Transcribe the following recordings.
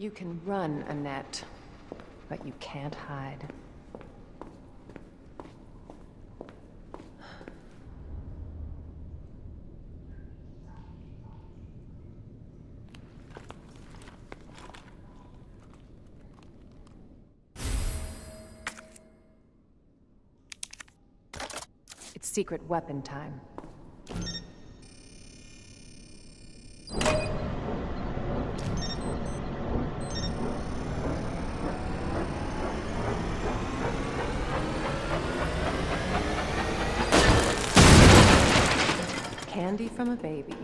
You can run, Annette, but you can't hide. It's secret weapon time. Candy from a baby.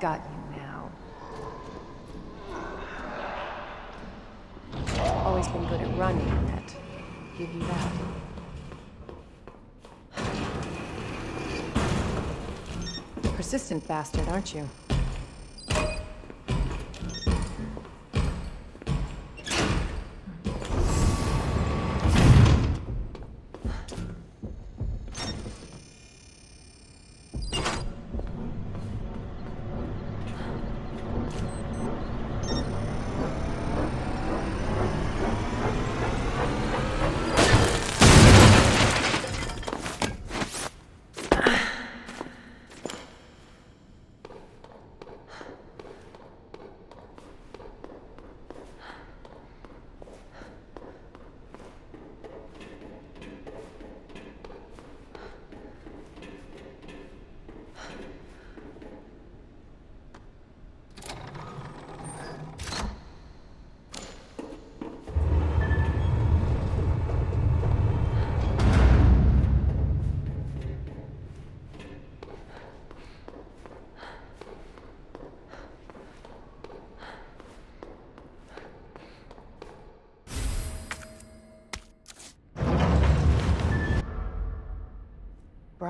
Got you now. Always been good at running, Annette. Give you that. Persistent bastard, aren't you?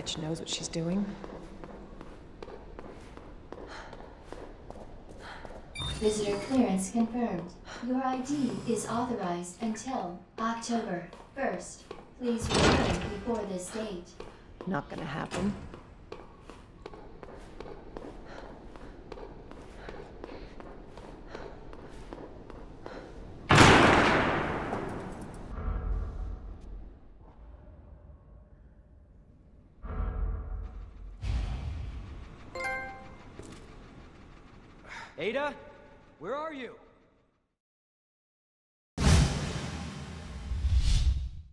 Bitch knows what she's doing. Visitor clearance confirmed. Your ID is authorized until October 1st. Please return before this date. Not gonna happen. Ada? Where are you?